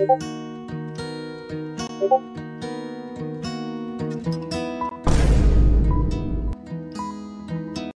you